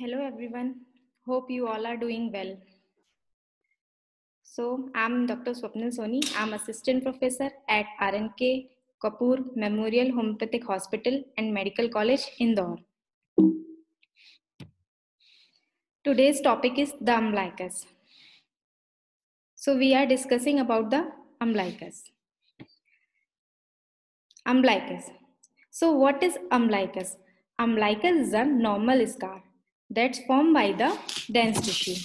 Hello everyone. Hope you all are doing well. So I'm Dr. Swapnil Soni. I'm assistant professor at RNK Kapoor Memorial Homeopathic Hospital and Medical College, Indore. Today's topic is the umbilicus. So we are discussing about the umbilicus. Umbilicus. So what is umbilicus? Umbilicus is a normal scar that's formed by the dense tissue.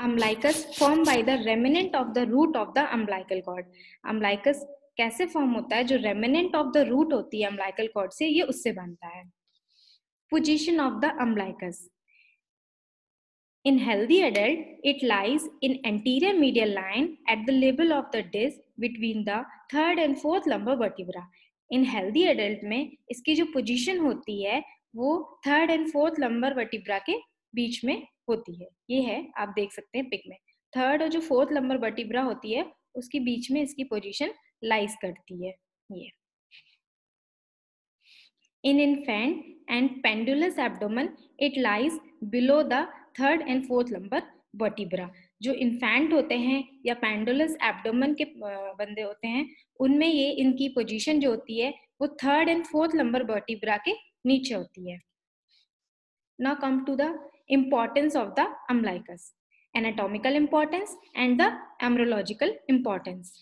Umbilicus formed by the remnant of the root of the umbilical cord. Umbilicus कैसे form होता है? जो remnant of the root होती है umbilical cord से, ये उससे बनता है। Position of the umbilicus in healthy adult it lies in anterior medial line at the level of the disc between the third and fourth lumbar vertebra in healthy adult में, इसकी जो position होती है वो third and fourth lumbar vertebra के बीच में होती है। ये है, आप देख सकते हैं पिक में। थर्ड और जो फोर्थ लंबर वर्टिब्रा होती है, उसके बीच में इसकी पोजीशन लाइज करती है। ये। In infant and pendulous abdomen it lies below the third and fourth lumbar vertebra जो इन्फेंट होते हैं या पेंडुलस एब्डोमन के बंदे होते हैं, उनमें ये इनकी पोजीशन जो होती है, वो third and fourth lumbar vertebra के नीचे होती है। Now come to the importance of the umbilicus anatomical importance and the embryological importance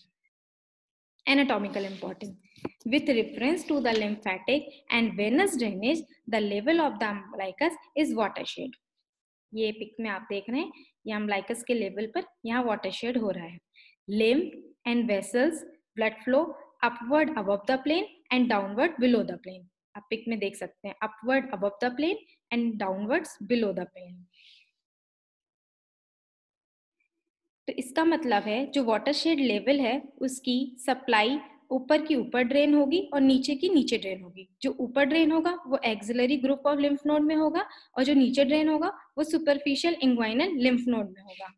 anatomical importance with reference to the lymphatic and venous drainage the level of the umbilicus is watershed ये pick में आप देख रहे हैं, ये अम्लाइकस के level पर यहाँ वॉटरशेड हो रहा है। Lymph and vessels blood flow upward above the plane and downward below the plane आप पिक में देख सकते हैं upward above the plane and downwards below the plane तो इसका मतलब है, जो वाटरशेड लेवल है, उसकी सप्लाई ऊपर की ऊपर ड्रेन होगी और नीचे की नीचे ड्रेन होगी। जो ऊपर ड्रेन होगा, वो axillary group of lymph node में होगा और जो नीचे ड्रेन होगा, वो सुपरफिशियल इंग्वाइनल लिम्फ नोड में होगा।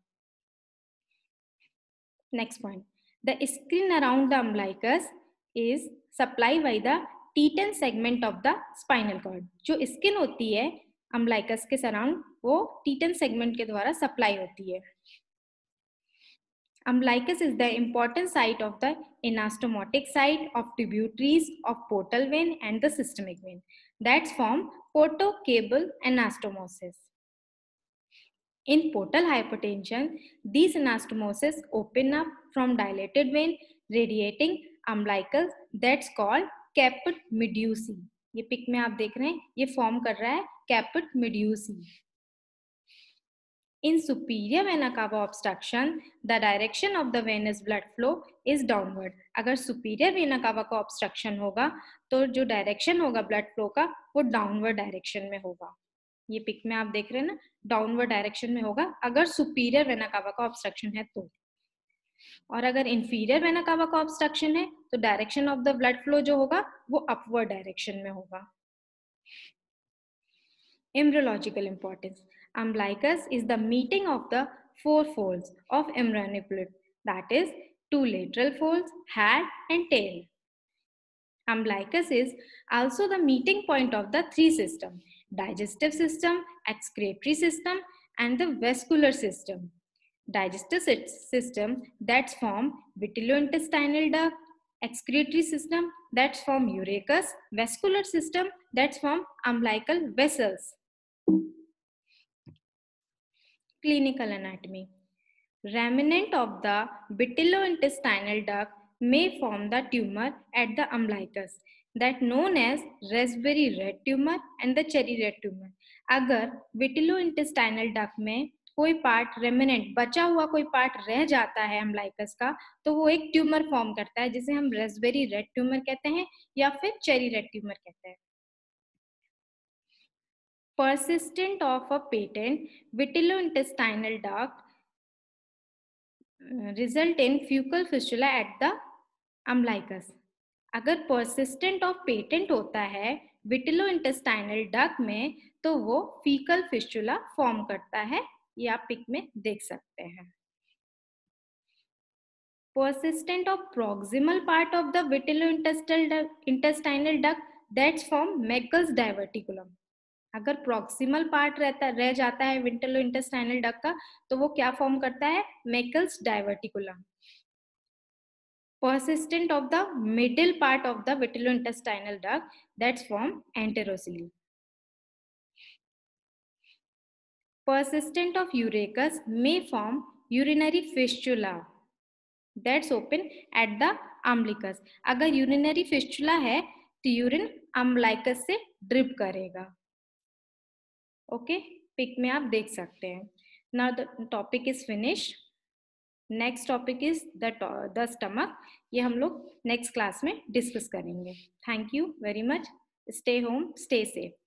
Next point the screen around the umbilicus is supply by the T10 segment of the spinal cord जो स्किन होती है अम्बलाइकस के सराउंड वो T10 सेगमेंट के द्वारा सप्लाई होती है। Umbilicus is the important site of the anastomotic site of tributaries of portal vein and the systemic vein that's form portocaval anastomosis In portal hypertension, these anastomoses open up from dilated vein, radiating umbilicus. That's called caput medusae. ये pick में आप देख रहे हैं, ये form कर रहा है caput medusae. In superior vena cava obstruction the direction of the venous blood flow is downward अगर सुपीरियर वेना कावा का ऑब्स्ट्रक्शन होगा तो जो डायरेक्शन होगा ब्लड फ्लो का, वो डाउनवर्ड डायरेक्शन में होगा। ये पिक में आप देख रहे हैं ना डाउनवर्ड डायरेक्शन में होगा। अगर सुपीरियर वेना कावा का ऑब्स्ट्रक्शन है तो। और अगर इंफीरियर वेना कावा का ऑब्स्ट्रक्शन है तो direction of the blood flow जो होगा, वो अपवर्ड डायरेक्शन में होगा। Embryological importance umbilicus is the meeting of the four fold of embryonic plate that is two lateral fold head and tail umbilicus is also the meeting point of the three system digestive system excretory system and the vascular system digestive system that's form vitellointestinal duct, excretory system that's form urachus, vascular system that's form umbilical vessels. Clinical anatomy. Remnant of the vitellointestinal duct may form the tumor at the umbilicus that known as raspberry red tumor and the cherry red tumor. अगर विटिलो intestinal duct में कोई part remnant बचा हुआ कोई part रह जाता है एम्बलाइकस का तो वो एक ट्यूमर फॉर्म करता है, जिसे हम रेसबेरी रेड ट्यूमर कहते हैं या फिर चेरी रेड ट्यूमर कहते हैं। Persistent of a patent vitellointestinal duct result in fecal fistula at the umbilicus अगर persistent of patent होता है विटिलो इंटेस्टाइनल डक में तो वो फीकल फिस्टुला फॉर्म करता है। ये आप पिक में देख सकते हैं persistent of proximal part of the vitellointestinal intestinal duct that's from Meckel's diverticulum. अगर प्रॉक्सिमल पार्ट रहता रह जाता है विंटरलो इंटेस्टाइनल डक का तो वो क्या फॉर्म करता है Meckel's diverticulum persistent of the middle part of the vitellointestinal duct that's form enterocoel. Persistent of urachus may form urinary fistula. That's open at the umbilicus. अगर urinary fistula है तो urine umbilicus से drip करेगा। Okay okay? Pic में आप देख सकते हैं। Now the topic is finish next topic is the the stomach ये हम लोग नेक्स्ट क्लास में डिस्कस करेंगे। Thank you very much stay home stay safe